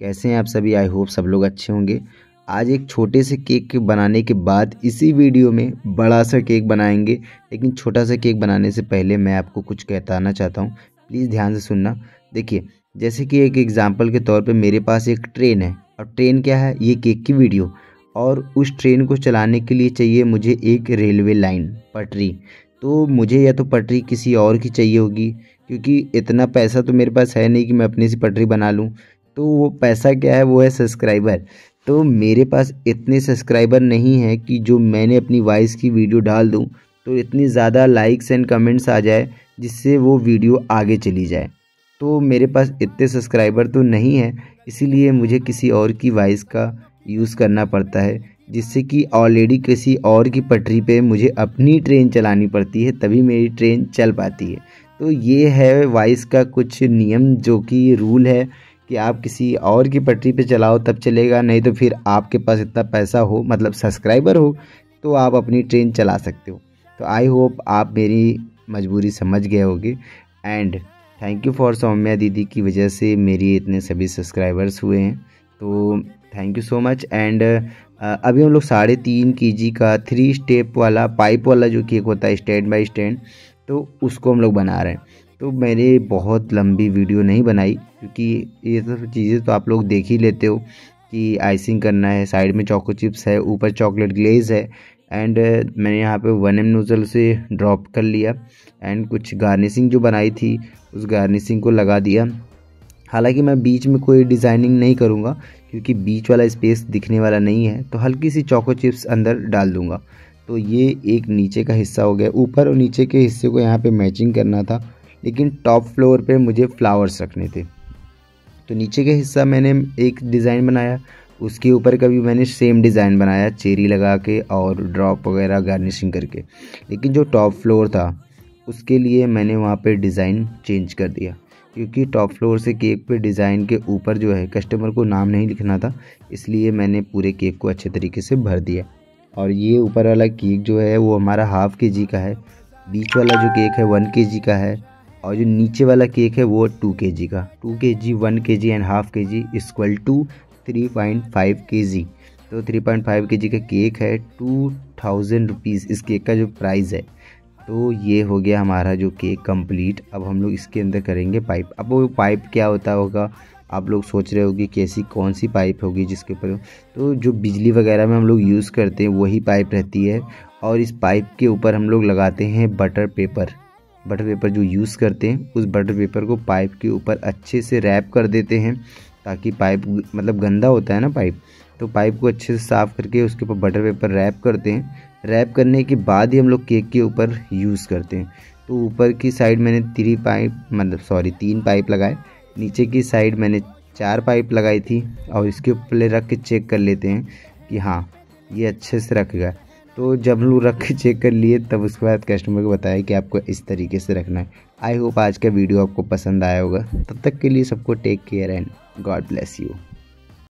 कैसे हैं आप सभी? आई होप सब लोग अच्छे होंगे। आज एक छोटे से केक के बनाने के बाद इसी वीडियो में बड़ा सा केक बनाएँगे। लेकिन छोटा सा केक बनाने से पहले मैं आपको कुछ कहताना चाहता हूँ। प्लीज़ ध्यान से सुनना। देखिए, जैसे कि एक एग्ज़ाम्पल के तौर पे मेरे पास एक ट्रेन है। और ट्रेन क्या है? ये केक की वीडियो और उस ट्रेन को चलाने के लिए चाहिए मुझे एक रेलवे लाइन पटरी। तो मुझे या तो पटरी किसी और की चाहिए होगी, क्योंकि इतना पैसा तो मेरे पास है नहीं कि मैं अपनी सी पटरी बना लूँ। तो वो पैसा क्या है? वो है सब्सक्राइबर तो मेरे पास इतने सब्सक्राइबर नहीं है कि जो मैंने अपनी वॉइस की वीडियो डाल दूँ तो इतनी ज़्यादा लाइक्स एंड कमेंट्स आ जाए, जिससे वो वीडियो आगे चली जाए. तो मेरे पास इतने सब्सक्राइबर तो नहीं है, इसीलिए मुझे किसी और की वॉइस का यूज़ करना पड़ता है, जिससे कि ऑलरेडी किसी और की पटरी पे मुझे अपनी ट्रेन चलानी पड़ती है, तभी मेरी ट्रेन चल पाती है. तो ये है वॉइस का कुछ नियम जो कि रूल है कि आप किसी और की पटरी पे चलाओ, तब चलेगा, नहीं तो फिर आपके पास इतना पैसा हो मतलब सब्सक्राइबर हो तो आप अपनी ट्रेन चला सकते हो। तो आई होप आप मेरी मजबूरी समझ गए होगे। And thank you for Saumya दीदी की वजह से मेरी इतने सभी सब्सक्राइबर्स हुए हैं। तो thank you so much and अभी हम लोग साढ़े तीन के जी का थ्री स्टेप वाला पाइप वाला जो केक होता है स्टैंड बाई स्टैंड तो उसको हम लोग बना रहे हैं। तो मैंने बहुत लंबी वीडियो नहीं बनाई, क्योंकि ये सब चीज़ें तो आप लोग देख ही लेते हो कि आइसिंग करना है साइड में चॉको चिप्स है, ऊपर चॉकलेट ग्लेज है एंड मैंने यहाँ पे वन एम नोज़ल से ड्रॉप कर लिया एंड कुछ गार्निशिंग जो बनाई थी, उस गार्निशिंग को लगा दिया। हालाँकि मैं बीच में कोई डिज़ाइनिंग नहीं करूँगा, क्योंकि बीच वाला स्पेस दिखने वाला नहीं है तो हल्की सी चॉको चिप्स अंदर डाल दूँगा। तो ये एक नीचे का हिस्सा हो गया, ऊपर और नीचे के हिस्से को यहाँ पे मैचिंग करना था। लेकिन टॉप फ्लोर पे मुझे फ्लावर्स रखने थे। तो नीचे का हिस्सा मैंने एक डिज़ाइन बनाया, उसके ऊपर का भी मैंने सेम डिज़ाइन बनाया चेरी लगा के और ड्रॉप वगैरह गार्निशिंग करके। लेकिन जो टॉप फ्लोर था, उसके लिए मैंने वहाँ पे डिज़ाइन चेंज कर दिया। क्योंकि टॉप फ्लोर से केक पे डिज़ाइन के ऊपर जो है कस्टमर को नाम नहीं लिखना था, इसलिए मैंने पूरे केक को अच्छे तरीके से भर दिया। और ये ऊपर वाला केक जो है, वो हमारा हाफ़ के जी का है, बीच वाला जो केक है वन के जी का है। और जो नीचे वाला केक है वो टू के जी का। टू के जी वन के G and half K G equal to three point five K G तो थ्री पॉइंट फाइव के जी का केक है टू थाउज़ेंड रुपीज़ इस केक का जो प्राइस है। तो ये हो गया हमारा जो केक कंप्लीट अब हम लोग इसके अंदर करेंगे पाइप अब वो पाइप क्या होता होगा? आप लोग सोच रहे होगी कि ऐसी कौन सी पाइप होगी जिसके ऊपर तो जो बिजली वगैरह में हम लोग यूज़ करते हैं, वही पाइप रहती है। और इस पाइप के ऊपर हम लोग लगाते हैं बटर पेपर बटर पेपर जो यूज़ करते हैं, उस बटर पेपर को पाइप के ऊपर अच्छे से रैप कर देते हैं, ताकि पाइप मतलब गंदा होता है ना पाइप तो पाइप को अच्छे से साफ़ करके उसके ऊपर बटर पेपर रैप करते हैं। रैप करने के बाद ही हम लोग केक के ऊपर यूज़ करते हैं। तो ऊपर की साइड मैंने थ्री पाइप मतलब सॉरी तीन पाइप लगाए। नीचे की साइड मैंने चार पाइप लगाई थी, और इसके ऊपर रख के चेक कर लेते हैं कि हाँ ये अच्छे से रख गया। तो जब लोग रख चेक कर लिए, तब उसके बाद कस्टमर को बताया कि आपको इस तरीके से रखना है। आई होप आज का वीडियो आपको पसंद आया होगा। तब तक के लिए सबको take care and God bless you